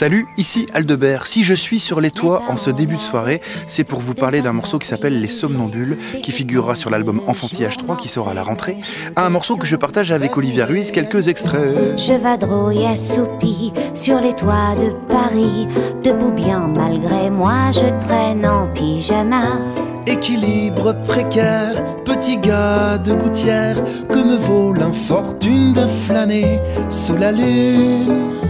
Salut, ici Aldebert. Si je suis sur les toits en ce début de soirée, c'est pour vous parler d'un morceau qui s'appelle Les Somnambules, qui figurera sur l'album Enfantillage 3 qui sera à la rentrée. Un morceau que je partage avec Olivia Ruiz, quelques extraits. Je vadrouille assoupi sur les toits de Paris, debout bien malgré moi, je traîne en pyjama. Équilibre précaire, petit gars de gouttière, que me vaut l'infortune de flâner sous la lune?